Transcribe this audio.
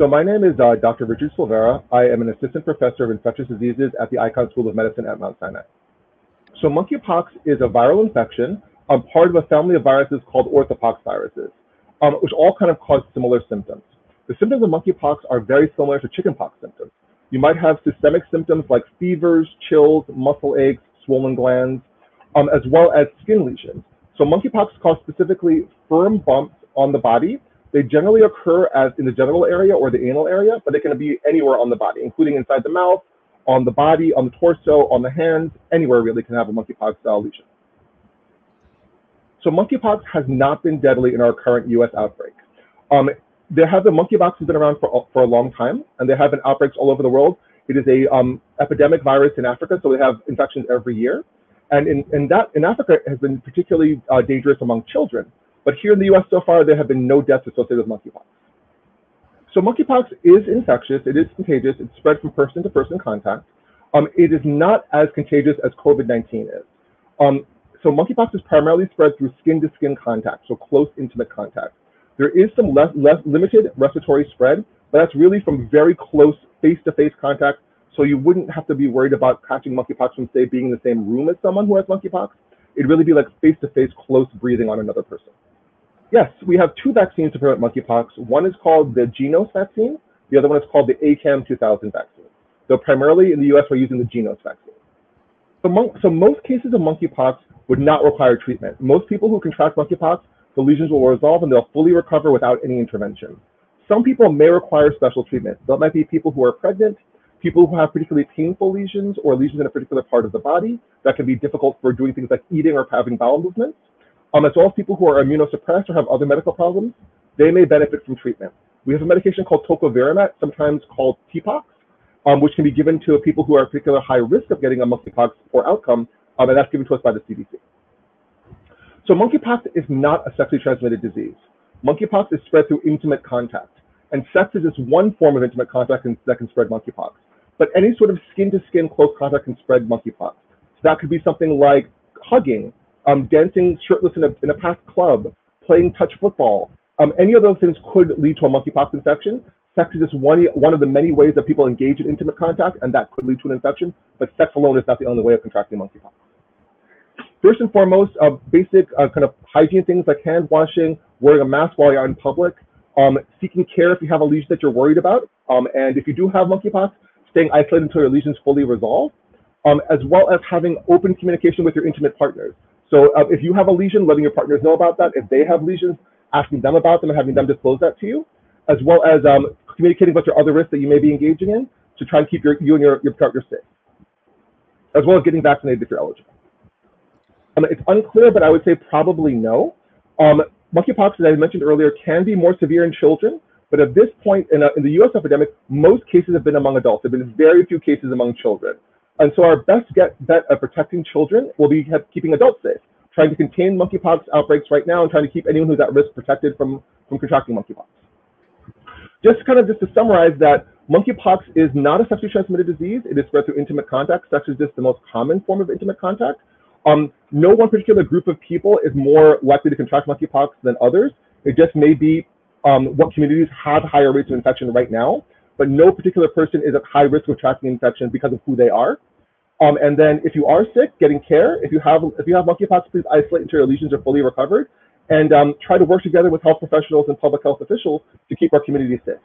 So my name is uh, Dr. Richard Silvera. I am an assistant professor of infectious diseases at the Icahn School of Medicine at Mount Sinai. So monkeypox is a viral infection, um, part of a family of viruses called orthopoxviruses, um, which all kind of cause similar symptoms. The symptoms of monkeypox are very similar to chickenpox symptoms. You might have systemic symptoms like fevers, chills, muscle aches, swollen glands, um, as well as skin lesions. So monkeypox cause specifically firm bumps on the body. They generally occur as in the genital area or the anal area, but they can be anywhere on the body, including inside the mouth, on the body, on the torso, on the hands, anywhere really can have a monkeypox style lesion. So monkeypox has not been deadly in our current US outbreak. Um, there have been monkeypox has been around for, for a long time, and there have been outbreaks all over the world. It is a um, epidemic virus in Africa, so we have infections every year. And in, in that in Africa has been particularly uh, dangerous among children. But here in the US so far, there have been no deaths associated with monkeypox. So monkeypox is infectious, it is contagious, it's spread from person to person contact. Um, it is not as contagious as COVID-19 is. Um, so monkeypox is primarily spread through skin-to-skin contact, so close, intimate contact. There is some less, less limited respiratory spread, but that's really from very close face-to-face contact. So you wouldn't have to be worried about catching monkeypox from, say, being in the same room as someone who has monkeypox. It'd really be like face-to-face -face close breathing on another person. Yes, we have two vaccines to prevent monkeypox. One is called the Jynneos vaccine. The other one is called the ACAM 2000 vaccine. So primarily in the US, we're using the Jynneos vaccine. So, so most cases of monkeypox would not require treatment. Most people who contract monkeypox the lesions will resolve and they'll fully recover without any intervention. Some people may require special treatment. That might be people who are pregnant, people who have particularly painful lesions or lesions in a particular part of the body that can be difficult for doing things like eating or having bowel movements, um, as well as people who are immunosuppressed or have other medical problems. They may benefit from treatment. We have a medication called tecovirimat, sometimes called TPOXX, um, which can be given to people who are at particular high risk of getting a monkeypox poor outcome, um, and that's given to us by the CDC. So monkeypox is not a sexually transmitted disease. Monkeypox is spread through intimate contact. And sex is just one form of intimate contact that can spread monkeypox. But any sort of skin-to-skin -skin close contact can spread monkeypox. So that could be something like hugging, um, dancing shirtless in a, in a packed club, playing touch football. Um, any of those things could lead to a monkeypox infection. Sex is just one, one of the many ways that people engage in intimate contact, and that could lead to an infection. But sex alone is not the only way of contracting monkeypox. First and foremost, uh, basic uh, kind of hygiene things like hand washing, wearing a mask while you're in public, um, seeking care if you have a lesion that you're worried about, um, and if you do have monkeypox, staying isolated until your lesion is fully resolved, um, as well as having open communication with your intimate partners. So uh, if you have a lesion, letting your partners know about that. If they have lesions, asking them about them and having them disclose that to you, as well as um, communicating about your other risks that you may be engaging in to try and keep your, you and your, your partner safe, as well as getting vaccinated if you're eligible. Um, it's unclear, but I would say probably no. Um, monkeypox, as I mentioned earlier, can be more severe in children, but at this point in, a, in the US epidemic, most cases have been among adults. There have been very few cases among children. And so our best get, bet of protecting children will be keeping adults safe, trying to contain monkeypox outbreaks right now and trying to keep anyone who's at risk protected from, from contracting monkeypox. Just kind of just to summarize that monkeypox is not a sexually transmitted disease. It is spread through intimate contact. Sex is just the most common form of intimate contact. Um, no one particular group of people is more likely to contract monkeypox than others. It just may be um, what communities have higher rates of infection right now, but no particular person is at high risk of contracting infection because of who they are. Um, and then if you are sick, getting care. If you have if you have monkeypox, please isolate until your lesions are fully recovered, and um, try to work together with health professionals and public health officials to keep our community safe.